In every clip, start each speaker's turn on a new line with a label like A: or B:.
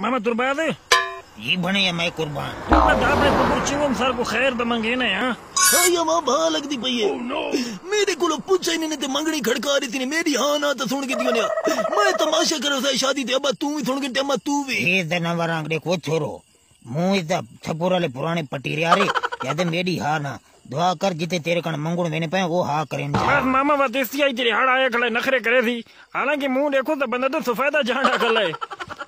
A: मामा तुरबाद
B: ये बने या मैं कुर्बान।
A: दादा को पूछूँगा सर को खैर तो मंगे ना यहाँ
C: हाँ या माँ भा लगदी पई है। मेरे को पूछा ही नहीं ते मंगनी खड़का रही थी मेरी हाँ ना तो सुन के दियो ने। मैं तमाशा करो सा शादी ते अब्बा तू भी सुन के ते अम्मा तू भी।
B: ये द नवर आंगड़े को छोरो। मुँह इदा छपुराले पुराने पट्टी रे अरे याद मेरी हा ना। दुआ कर जिते तेरे कण मंगुण वेने पे वो हा करें
A: बस मामा वा देसी आई तेरे हाड़ आया खड़े नखरे करे थी। हालाँकि मुँह देखो तो बंदा तो सफेदा जांडा कर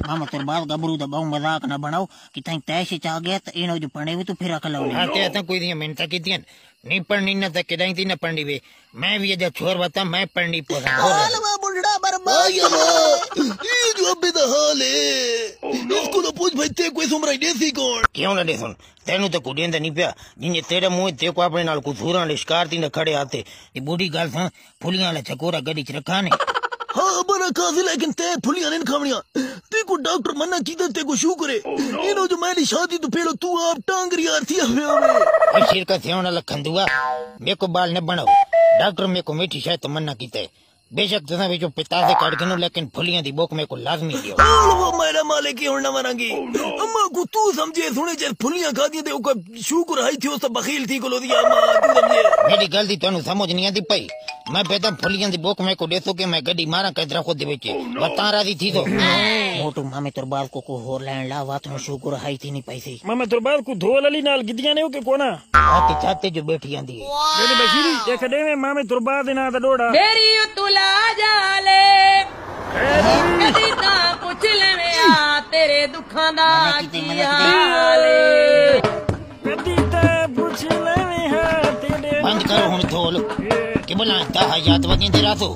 B: गबरू तो बहु मज़ाक ना बनाओ कि तई तैश चा गया तो इनो जो पढ़े भी तो फिर अकल हो हाँ ते अता कोई दिया मिनता की दियन नी पढ़नी न तक कदाई थी न पढ़नी वे। मैं भी जब छोर बता मैं पढ़नी पोसा
C: हाल वा बुढ़ड़ा बर्बाद या ये जो अब्बे दा हाल है इसको तो पूछ भाई ते कोई सुमराई देसी कौन?
B: क्यों लड़े सुन तेनू तो कुड़ियंदा नहीं पिया जिंजे तेरे मुँह ते को अपने नाल कुसूरा ले शिकार थी न खड़े आते ये बूढ़ी गल सा फुलियाँ ले चकोरा गड़ी च रखा ने?
C: हाँ बड़ा काजी लेकिन ते फुलियाँ नहीं खावणियाँ ते को डॉक्टर मना की ते को शू करे। इनो जो मैं शादी तो पहले तू आप टांग रही
B: आरती सिर का थेवना लखन दुआ मेरे को बाल न बनाओ। डॉक्टर मेरे को मीठी शायद तो मना कीता है बेशक तुसा बिचो पिता से कट गनो लेकिन फुलिया दी बोक में को लाजमी दियो।
C: हुन वो मेरा मालिक ही हुन मरांगी? Oh, अम्मा को तू समझे सुने जे फुलिया खा दिए ते ओका शुक्र आई थी उस तो बखील थी को लो दिया। अम्मा तू समझे?
B: मेरी गलती तो तनु समझ नहीं आती पई। मैं बेदम तो फुलिया दी बोक में को देसो के मैं गड्डी मारा के खुद बेचे। oh, बता रहा थी थी तो। मोटू मामे तोर तुरबाल को को होर लेन ला वात में शुक्र आई थी नहीं पैसे।
A: मामे तोर तुरबाल को धोल अली नाल गिदिया ने ओके कोना?
B: आते चाते जो बैठी आंदी
A: मेरी बशीरी देख दे में मामे तुरबाल दे ना डोड़ा।
D: मेरी तू ਦੁੱਖਾਂ ਦਾ ਕੀ ਹਾਲੇ
A: ਕਦੀ ਤੇ ਪੁੱਛ ਲੈਵੇਂ ਹਾਂ
B: ਤੇਰੇ ਬੰਦ ਕਰੋ ਹੁਣ ਥੋਲ ਕਿ ਬੁਲਾਤਾ ਹਯਾਤ ਵਗੀ ਦੇ ਰਾਤੋ